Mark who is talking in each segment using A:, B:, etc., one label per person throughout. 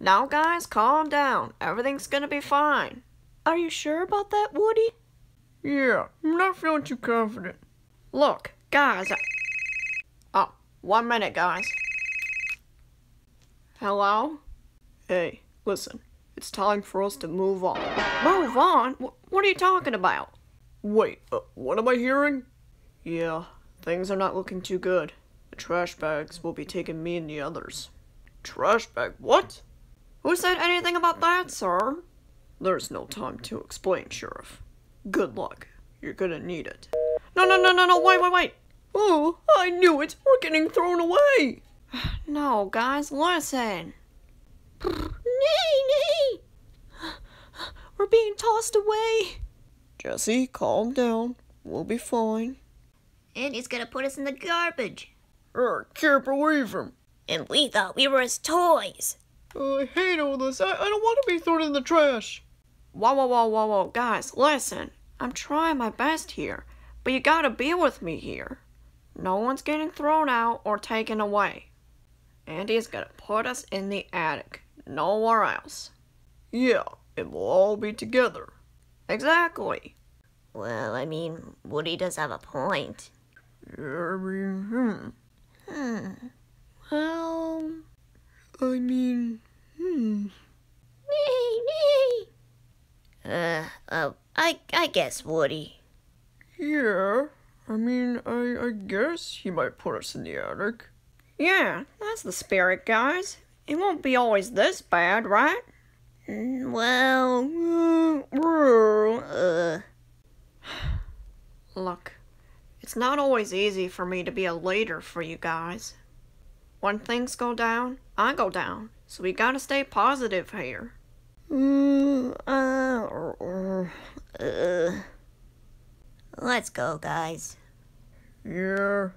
A: Now, guys, calm down. Everything's gonna be fine.
B: Are you sure about that, Woody?
C: Yeah, I'm not feeling too confident.
A: Look, guys. I... Oh, one minute, guys. Hello?
C: Hey, listen. It's time for us to move on.
A: Move on? Wh- What are you talking about?
C: Wait, uh, what am I hearing? Yeah, things are not looking too good. The trash bags will be taking me and the others. Trash bag? What?
A: Who said anything about that, sir?
C: There's no time to explain, Sheriff. Good luck. You're gonna need it.
A: No, no, no, no, no, wait, wait, wait.
C: Oh, I knew it! We're getting thrown away!
A: No, guys, listen.
B: Nay, nay! We're being tossed away.
C: Jessie, calm down. We'll be fine.
B: And he's gonna put us in the garbage.
C: I can't believe him.
B: And we thought we were his toys.
C: I hate all this. I, I don't want to be thrown in the trash.
A: Whoa, whoa, whoa, whoa, whoa, guys, listen. I'm trying my best here, but you gotta be with me here. No one's getting thrown out or taken away. Andy's gonna put us in the attic, nowhere else.
C: Yeah, and we'll all be together.
A: Exactly.
B: Well, I mean, Woody does have a point.
C: Yeah, I mean, hmm.
B: Hmm.
A: Well,
C: I mean, hmm.
B: Nay, nay. Uh, uh, I, I guess Woody.
C: Yeah, I mean, I, I guess he might put us in the attic.
A: yeah, that's the spirit, guys. It won't be always this bad, right?
B: Mm, Well, uh,
A: Look, it's not always easy for me to be a leader for you guys. When things go down, I go down. So we gotta stay positive here.
B: Mm, uh, uh, let's go, guys.
C: Yeah.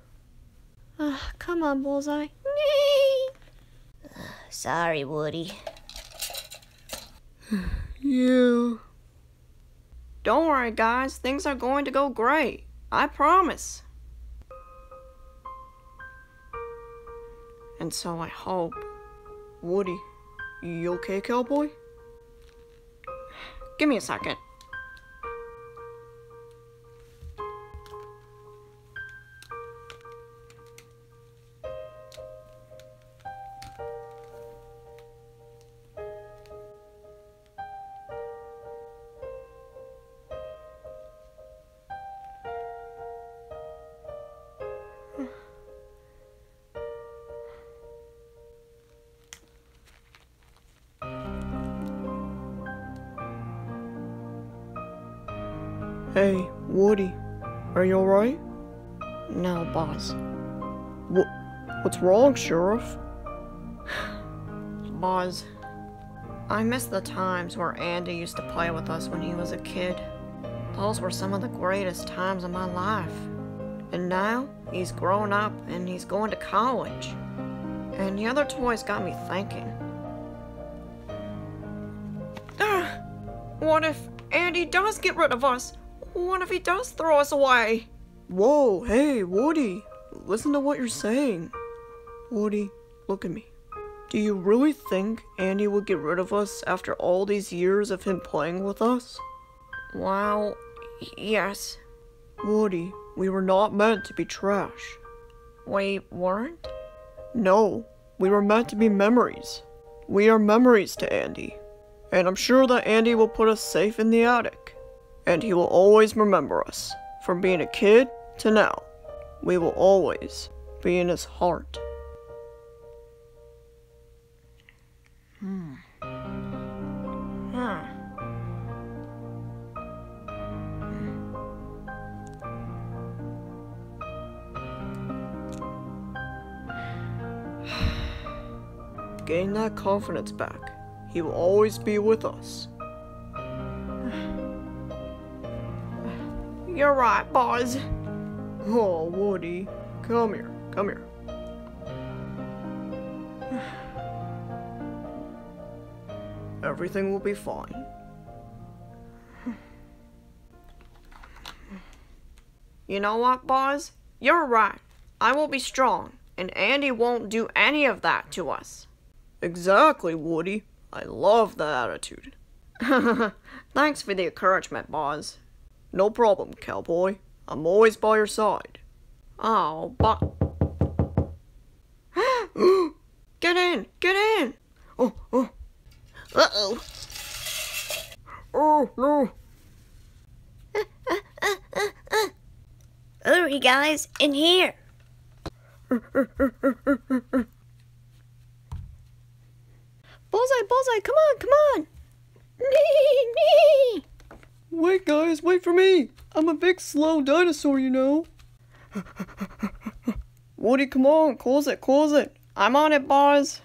A: Ah, come on, Bullseye.
B: Sorry, Woody.
C: Yeah.
A: Don't worry, guys. Things are going to go great. I promise. And so I hope.
C: Woody, you okay, cowboy?
A: Give me a second.
C: Hey, Woody, are you alright?
A: No, boss.
C: What, what's wrong, Sheriff?
A: Buzz, I miss the times where Andy used to play with us when he was a kid. Those were some of the greatest times of my life. And now, he's grown up and he's going to college. And the other toys got me thinking. What if Andy does get rid of us? What if he does throw us away?
C: Whoa, hey, Woody, listen to what you're saying. Woody, look at me. Do you really think Andy would get rid of us after all these years of him playing with us?
A: Well, yes.
C: Woody, we were not meant to be trash.
A: We weren't?
C: No, we were meant to be memories. We are memories to Andy. And I'm sure that Andy will put us safe in the attic. And he will always remember us, from being a kid to now. We will always be in his heart. Hmm.
A: Huh.
C: Gain that confidence back. He will always be with us.
A: You're right, boys.
C: Oh, Woody, come here, come here. Everything will be fine.
A: You know what, boys? You're right. I will be strong, and Andy won't do any of that to us.
C: Exactly, Woody. I love that attitude.
A: Thanks for the encouragement, Buzz.
C: No problem, cowboy. I'm always by your side.
A: Oh, but. get in! Get in!
C: Oh, oh,
B: Uh-oh.
C: oh, no.
B: Hurry, guys, in here.
A: Bullseye, bullseye, come on, come on! Nee, nee!
C: Wait, guys, wait for me. I'm a big, slow dinosaur, you know. Woody, come on, close it, close it.
A: I'm on it, Buzz.